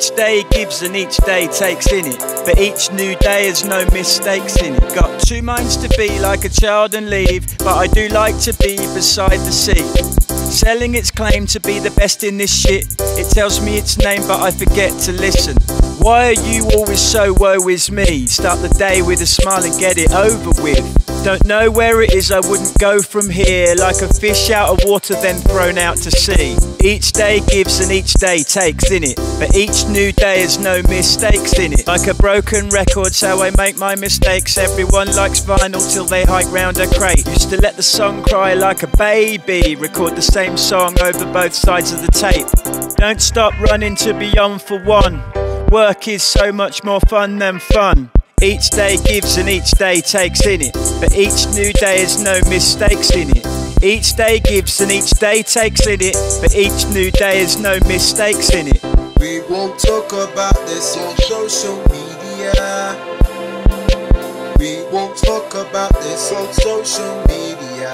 Each day gives and each day takes in it. But each new day has no mistakes in it. Got two minds to be like a child and leave. But I do like to be beside the sea. Selling its claim to be the best in this shit. It tells me its name, but I forget to listen. Why are you always so woe is me? Start the day with a smile and get it over with. Don't know where it is, I wouldn't go from here. Like a fish out of water, then thrown out to sea. Each day gives and each day takes in it. But each new day has no mistakes in it. Like a broken record, so I make my mistakes. Everyone likes vinyl till they hike round a crate. Used to let the song cry like a baby. Record the same song over both sides of the tape. Don't stop running to be on for one. Work is so much more fun than fun. Each day gives and each day takes in it, but each new day has no mistakes in it. Each day gives and each day takes in it, but each new day has no mistakes in it. We won't talk about this on social media. We won't talk about this on social media.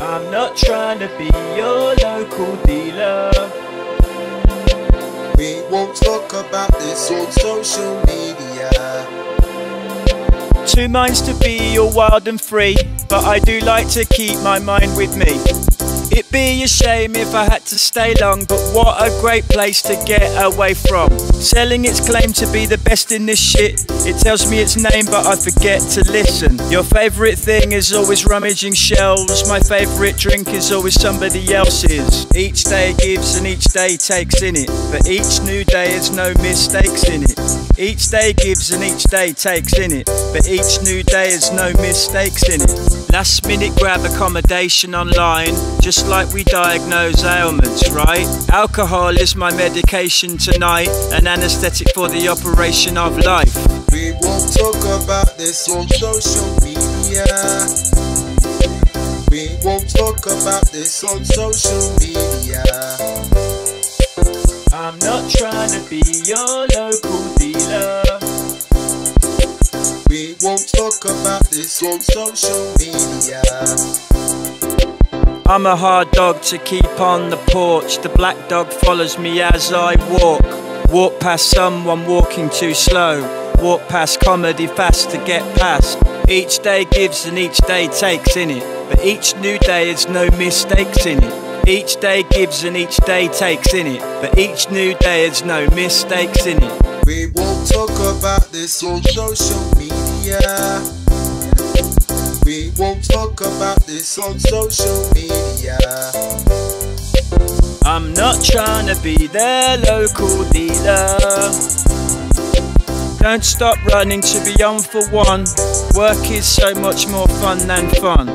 I'm not trying to be your local dealer. We won't talk about this on social media. Two minds to be all wild and free, but I do like to keep my mind with me. It'd be a shame if I had to stay long, but what a great place to get away from. Selling its claim to be the best in this shit. It tells me its name, but I forget to listen. Your favourite thing is always rummaging shelves. My favourite drink is always somebody else's. Each day gives and each day takes in it, but each new day has no mistakes in it. Each day gives and each day takes in it, but each new day has no mistakes in it. Last minute grab accommodation online, just like we diagnose ailments, right? Alcohol is my medication tonight, an anesthetic for the operation of life. We won't talk about this on social media. We won't talk about this on social media. I'm not trying to be your local dealer. We won't talk about this on social media. I'm a hard dog to keep on the porch. The black dog follows me as I walk. Walk past someone walking too slow. Walk past comedy fast to get past. Each day gives and each day takes in it. But each new day has no mistakes in it. Each day gives and each day takes in it. But each new day has no mistakes in it. We won't talk about this on social media. We won't talk about this on social media. I'm not trying to be their local dealer. Don't stop running to be on for one. Work is so much more fun than fun.